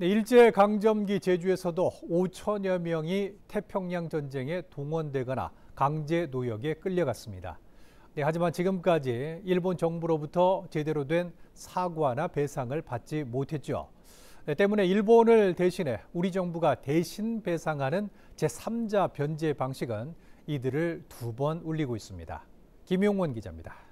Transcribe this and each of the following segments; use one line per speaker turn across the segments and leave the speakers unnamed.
네, 일제 강점기 제주에서도 5천여 명이 태평양 전쟁에 동원되거나 강제 노역에 끌려갔습니다. 네, 하지만 지금까지 일본 정부로부터 제대로 된 사과나 배상을 받지 못했죠. 네, 때문에 일본을 대신해 우리 정부가 대신 배상하는 제3자 변제 방식은 이들을 두 번 울리고 있습니다. 김용원 기자입니다.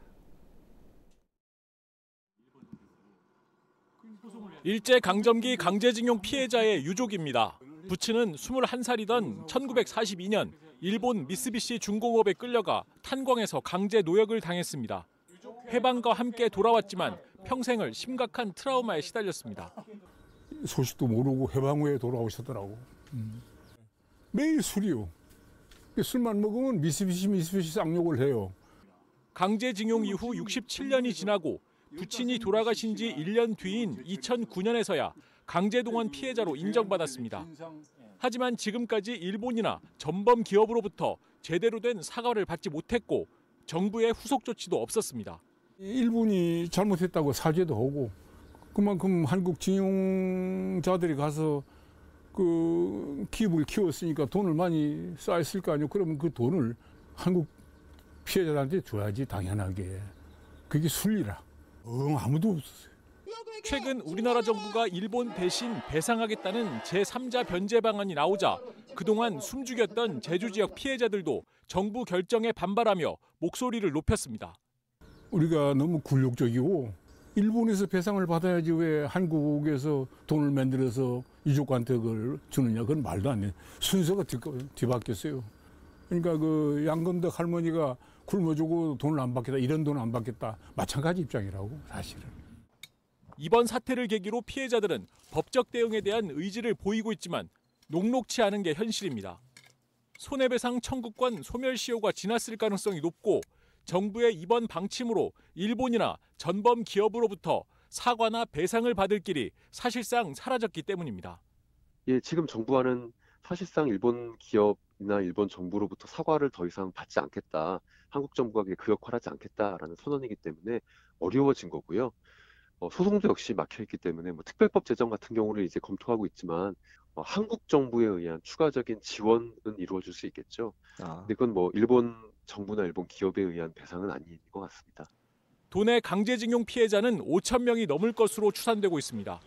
일제 강점기 강제징용 피해자의 유족입니다. 부친은 21살이던 1942년 일본 미쓰비시 중공업에 끌려가 탄광에서 강제 노역을 당했습니다. 해방과 함께 돌아왔지만 평생을 심각한 트라우마에 시달렸습니다.
소식도 모르고 해방 후에 돌아오셨더라고. 음. 매일 술이요. 술만 먹으면 미쓰비시 미쓰비시 쌍욕을 해요.
강제징용 이후 67년이 지나고 부친이 돌아가신 지 1년 뒤인 2009년에서야 강제동원 피해자로 인정받았습니다. 하지만 지금까지 일본이나 전범 기업으로부터 제대로 된 사과를 받지 못했고 정부의 후속 조치도 없었습니다.
일본이 잘못했다고 사죄도 하고 그만큼 한국 징용자들이 가서 그 기업을 키웠으니까 돈을 많이 쌓였을 거 아니에요. 그러면 그 돈을 한국 피해자들한테 줘야지 당연하게. 그게 순리라. 응 아무도 없었어요.
최근 우리나라 정부가 일본 대신 배상하겠다는 제3자 변제 방안이 나오자 그동안 숨죽였던 제주 지역 피해자들도 정부 결정에 반발하며 목소리를 높였습니다.
우리가 너무 굴욕적이고 일본에서 배상을 받아야지 왜 한국에서 돈을 만들어서 유족한테 그걸 주느냐 그건 말도 안 돼. 순서가 뒤바뀌었어요. 그러니까 그 양건덕 할머니가 굶어주고 돈을 안 받겠다 이런 돈 안 받겠다 마찬가지 입장이라고 사실은.
이번 사태를 계기로 피해자들은 법적 대응에 대한 의지를 보이고 있지만 녹록치 않은 게 현실입니다. 손해배상 청구권 소멸시효가 지났을 가능성이 높고 정부의 이번 방침으로 일본이나 전범 기업으로부터 사과나 배상을 받을 길이 사실상 사라졌기 때문입니다.
예, 지금 정부와는 사실상 일본 기업 이나 일본 정부로부터 사과를 더 이상 받지 않겠다. 한국 정부가 그 역할을 하지 않겠다라는 선언이기 때문에 어려워진 거고요. 어, 소송도 역시 막혀 있기 때문에 뭐 특별법 제정 같은 경우를 이제 검토하고 있지만 어, 한국 정부에 의한 추가적인 지원은 이루어질 수 있겠죠. 아. 근데 그건 뭐 일본 정부나 일본 기업에 의한 배상은 아닌 것 같습니다.
돈의 강제징용 피해자는 5천 명이 넘을 것으로 추산되고 있습니다.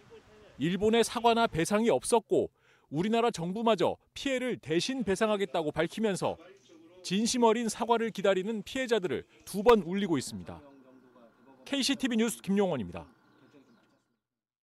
일본의 사과나 배상이 없었고 우리나라 정부마저 피해를 대신 배상하겠다고 밝히면서 진심 어린 사과를 기다리는 피해자들을 두 번 울리고 있습니다. KCTV 뉴스 김용원입니다.